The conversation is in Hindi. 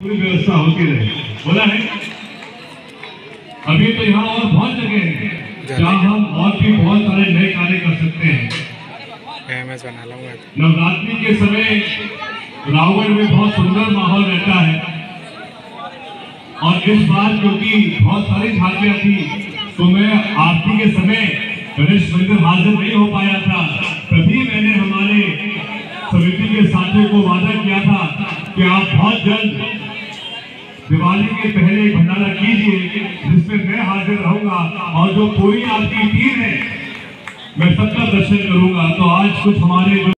पूरी व्यवस्था होती रहे बोला है? अभी तो यहाँ और बहुत जगह है जहाँ हम और भी बहुत सारे नए कार्य कर सकते हैं। नवरात्रि के समय रावगढ़ में बहुत सुंदर माहौल रहता है। और इस बार क्योंकि बहुत सारी झांकियाँ थी तो मैं आरती के समय गणेश मंदिर हाजिर नहीं हो पाया था। तभी मैंने हमारे समिति के साथियों को वादा किया था कि आप बहुत जल्द दिवाली के पहले भंडारा कीजिए जिसमें मैं हाजिर रहूँगा और जो पूरी आपकी टीम है, मैं सबका दर्शन करूँगा। तो आज कुछ हमारे